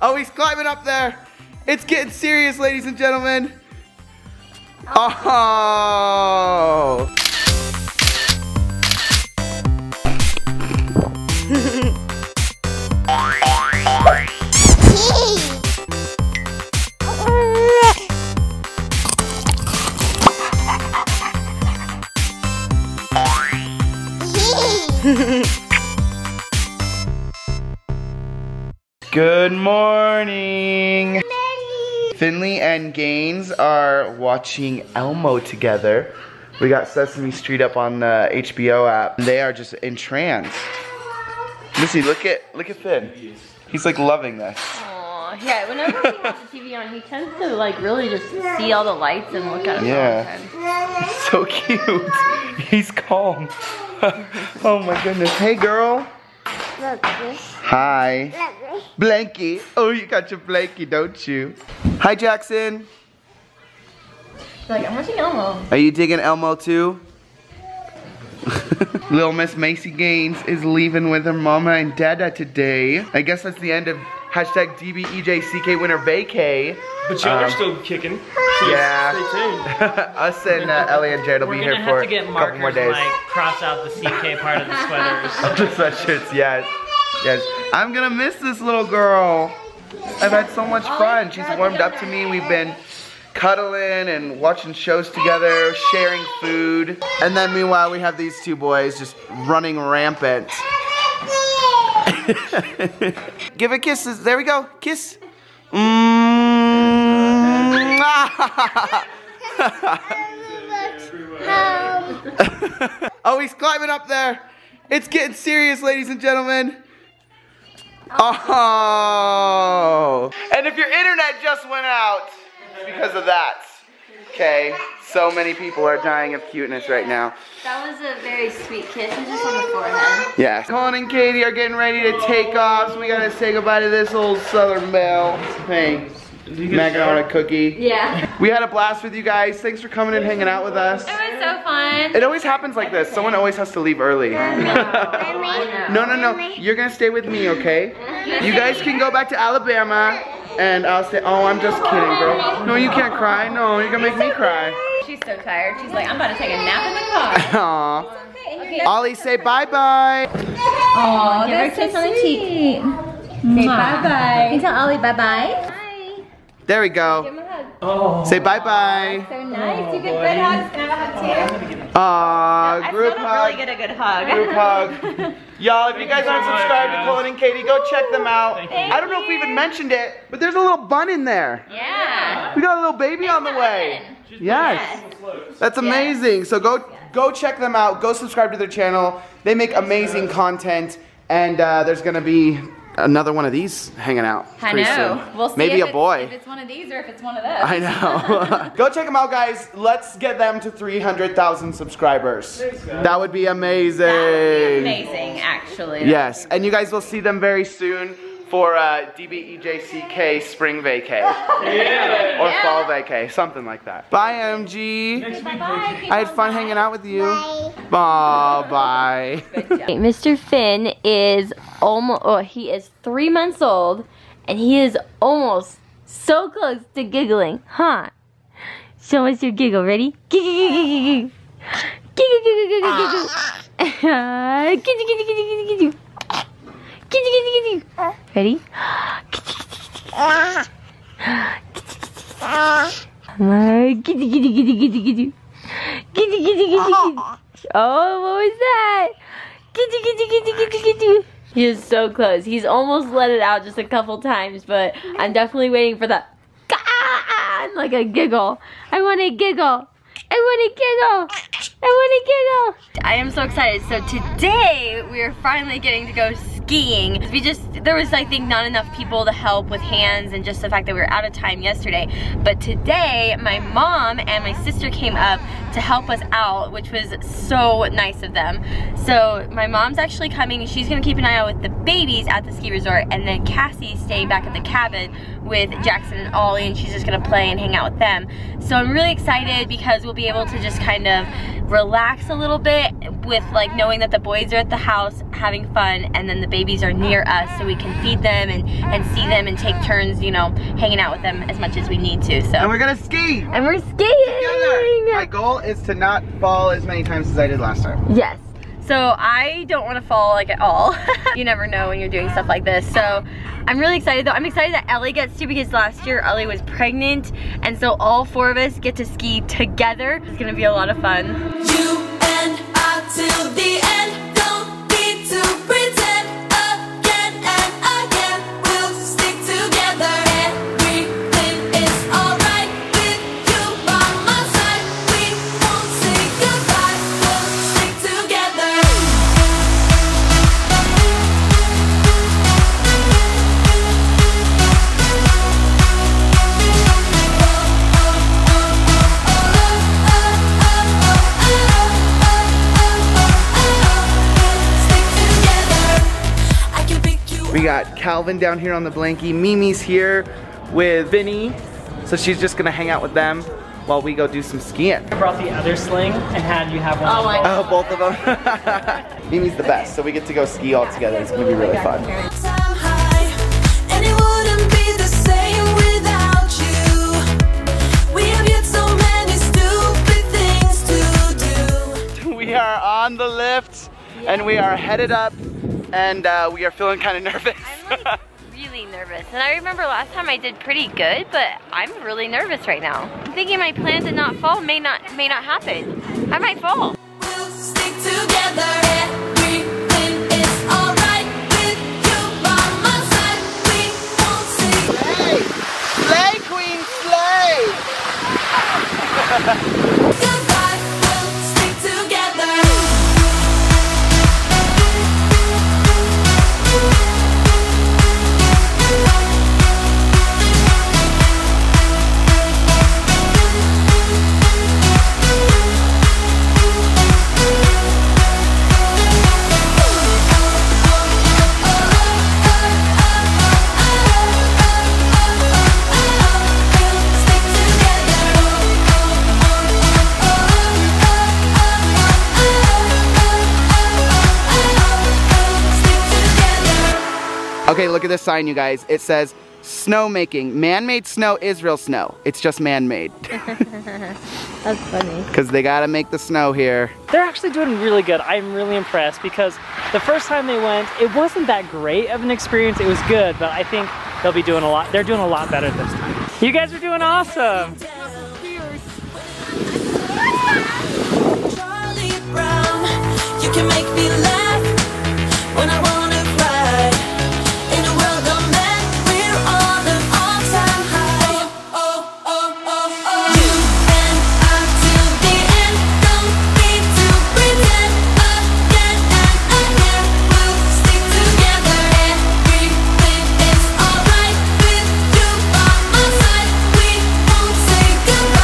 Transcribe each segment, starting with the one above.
Oh, he's climbing up there. It's getting serious, ladies and gentlemen. Oh. Good morning. Finley and Gaines are watching Elmo together. We got Sesame Street up on the HBO app. They are just entranced. Missy, look at look at Finn. He's like loving this. Aw, yeah, whenever he has the TV on, he tends to like really just see all the lights and look at it Yeah. all the time. So cute. He's calm. oh my goodness. Hey girl. Hi. Blanky. Oh, you got your blankie, don't you? Hi, Jackson. Like, I'm watching Elmo. Are you digging Elmo too? Little Miss Macy Gaines is leaving with her mama and dada today. I guess that's the end of hashtag DBEJCK winter vacay. But y'all are Um, still kicking. So yeah. Stay tuned. Us and uh, Ellie and Jared will We're be gonna here have for to get a couple more markers days. and like cross out the CK part of the sweaters. the sweatshirts, yes. Yes. I'm gonna miss this little girl. I've had so much fun. She's warmed up to me. We've been cuddling and watching shows together, sharing food. And then meanwhile, we have these two boys just running rampant. Give a kiss. There we go. Kiss. Mm. oh, he's climbing up there. It's getting serious, ladies and gentlemen. Oh. And if your internet just went out, it's because of that. Okay. So many people are dying of cuteness right now. That was a very sweet kiss. It was just on the forehead. Yeah. Cullen and Katie are getting ready to take off, so we gotta say goodbye to this old Southern Belle. Hey, macaroni cookie. Yeah. We had a blast with you guys. Thanks for coming and hanging out with us. It was so fun. It always happens like this. Someone always has to leave early. no, no, no. You're gonna stay with me, okay? You guys can go back to Alabama, and I'll say, Oh, I'm just kidding, bro. No, you can't cry. No, you're gonna make me cry. She's so tired. She's like, I'm about to take a nap in the car. Aw. Ollie, say bye bye. Oh, give her a kiss on the cheek. Say bye bye. You tell Ollie bye bye. There we go. Oh. Say bye bye. So nice. You get good hugs. Can I have a hug too? Aw, group hug. get a good hug. Group hug. Y'all, if you guys aren't subscribed to Cullen and Katie, go check them out. Thank you. I don't know if we even mentioned it, but there's a little bun in there. Yeah. We got a little baby on the way. Yes. That's amazing. So go go check them out. Go subscribe to their channel. They make amazing content, and uh, there's gonna be another one of these hanging out. I know. soon. We'll see Maybe if a it's- boy. If it's one of these or if it's one of those. I know. Go check them out, guys. Let's get them to 300,000 subscribers. That would be amazing. That would be amazing, actually. Yes, and you guys will see them very soon for uh, DBEJCK spring vacay. Or fall vacay, something like that. Bye, MG. I had fun hanging out with you. Bye. Bye. Mr. Finn is almost, oh, he is three months old, and he is almost so close to giggling, huh? Show us your giggle. Ready? Giggle, giggle, giggle, giggle, giggle, giggle, giggle. Giggle, giggle, giggle, giggle, giggle. Giggle, giggle, giggle. Ready? Uh, giddy, giddy, giddy, giddy, giddy. Giddy, giddy, giddy, giddy. Oh, what was that? Giddy, giddy, giddy, giddy, giddy. He is so close. He's almost let it out just a couple times, but I'm definitely waiting for the "Gah!" like a giggle. I want to giggle. I want to giggle. I want to giggle. I am so excited. So today we are finally getting to go skiing. We just, there was I think not enough people to help with hands and just the fact that we were out of time yesterday. But today my mom and my sister came up to help us out, which was so nice of them. So my mom's actually coming she's gonna keep an eye out with the babies at the ski resort and then Cassie's staying back at the cabin with Jackson and Ollie and she's just gonna play and hang out with them. So I'm really excited because we'll be able to just kind of relax a little bit with like knowing that the boys are at the house having fun and then the babies are near us so we can feed them and, and see them and take turns, you know, hanging out with them as much as we need to. So And we're gonna ski and we're together. skating. My goal is to not fall as many times as I did last time. Yes. So I don't want to fall like at all. you never know when you're doing stuff like this. So I'm really excited though. I'm excited that Ellie gets to because last year Ellie was pregnant and so all four of us get to ski together. It's gonna be a lot of fun. You got Calvin down here on the blankie. Mimi's here with Vinny. So she's just gonna hang out with them while we go do some skiing. I brought the other sling and had you have one. Oh my Oh, both of them. Mimi's the best, so we get to go ski all together. It's gonna be really fun. time high, and it wouldn't be the same without you. We have yet so many stupid things to do. We are on the lift and we are headed up and uh, we are feeling kind of nervous. I'm like really nervous. And I remember last time I did pretty good, but I'm really nervous right now. I'm thinking my plan to not fall may not may not happen. I might fall. Okay, look at this sign, you guys. It says snowmaking. Man-made snow is real snow. It's just man-made. That's funny. Because they gotta make the snow here. They're actually doing really good. I'm really impressed because the first time they went, it wasn't that great of an experience. It was good, but I think they'll be doing a lot. They're doing a lot better this time. You guys are doing awesome. Charlie say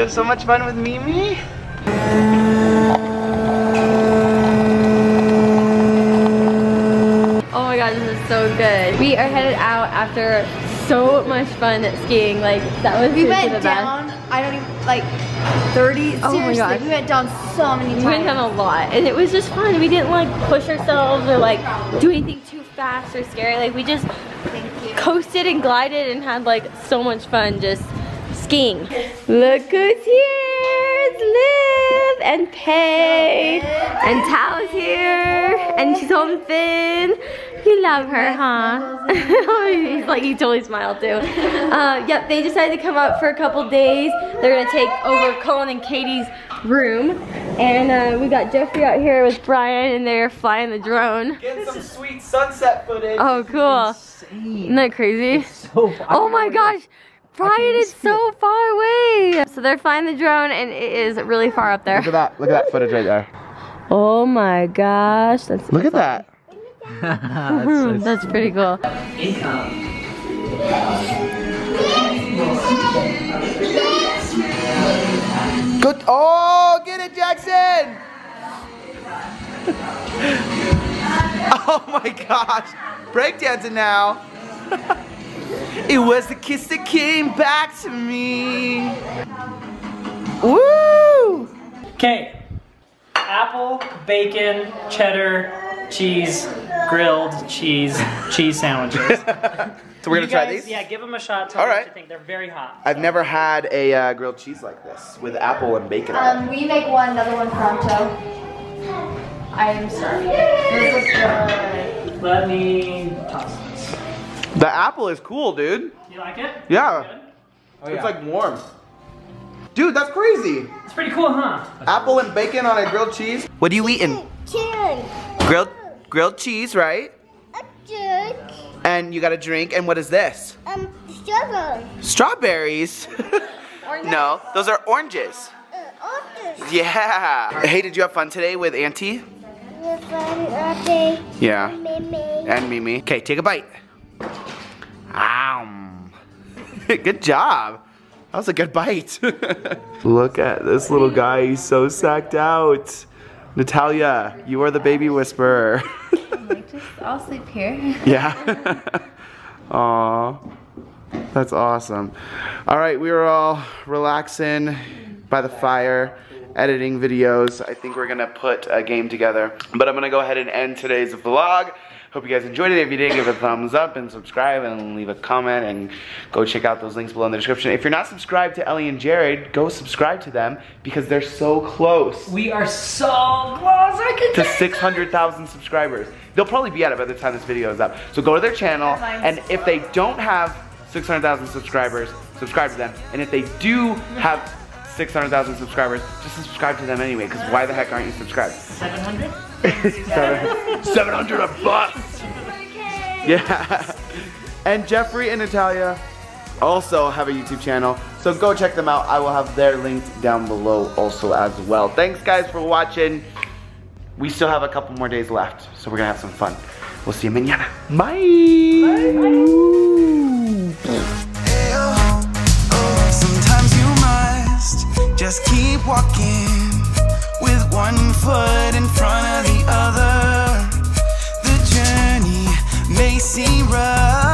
You have so much fun with Mimi? Oh my god, this is so good. We are headed out after so much fun skiing. Like that was We seriously went the best. down, I don't even, like 30, Oh my seriously, gosh. we went down so many times. We went down a lot and it was just fun. We didn't like push ourselves or like do anything too fast or scary. Like we just Thank you. coasted and glided and had like so much fun just skiing. Look who's here! It's Liv and Pay and Tao's here and she's holding Finn. You love her, huh? He's like, he totally smiled too. Uh, yep, they decided to come up for a couple days. They're gonna take over Cullen and Katie's room. And uh, we got Jeffrey out here with Bryan and they're flying the drone. Get some sweet sunset footage. Oh, cool. Insane. Isn't that crazy? So Oh my gosh. Bryan is so far away. So they're flying the drone and it is really far up there. Look at that. Look at that footage right there. Oh my gosh. That's, Look at that. Hmm, that's pretty cool. Good. Oh, get it, Jackson. oh my gosh. Breakdancing now. it was the kiss that came back to me. Woo! Okay. Apple, bacon, cheddar, cheese, grilled cheese, cheese sandwiches. So we're gonna You try guys, these? Yeah, give them a shot. Tell All me right. what you think. They're very hot. I've never had a uh, grilled cheese like this with apple and bacon on. Um, we make one, another one pronto. I am sorry. This is good. Let me toss this. The apple is cool, dude. You like it? Yeah. Good? Oh, It's like warm. Dude, that's crazy. It's pretty cool, huh? Apple and bacon on a grilled cheese. What are you eating? Grilled grilled cheese, right? And you got a drink. And what is this? Um, strawberry. Strawberries. no, those are oranges. Uh, orange. Yeah. Hey, did you have fun today with Auntie? With one latte. Yeah. Mimi. And Mimi. Okay, take a bite. Um. good job. That was a good bite. Look at this little guy. He's so sacked out. Natalia, you are the baby whisperer. I'll sleep here. yeah. Aw. That's awesome. All right, we were all relaxing by the fire, editing videos. I think we're gonna put a game together. But I'm gonna go ahead and end today's vlog. Hope you guys enjoyed it. If you did, give it a thumbs up and subscribe and leave a comment and go check out those links below in the description. If you're not subscribed to Ellie and Jared, go subscribe to them because they're so close We are so close. I can to 600,000 subscribers. They'll probably be at it by the time this video is up. So go to their channel, and if they don't have 600,000 subscribers, subscribe to them. And if they do have 600,000 subscribers, just subscribe to them anyway, because why the heck aren't you subscribed? 700? Seven- 700 a buck! Yeah. And Jeffrey and Natalia also have a YouTube channel, so go check them out. I will have their linked down below also as well. Thanks guys for watching. We still have a couple more days left, so we're gonna have some fun. We'll see you mañana. Bye. Bye. Just keep walking with one foot in front of the other. The journey may seem rough.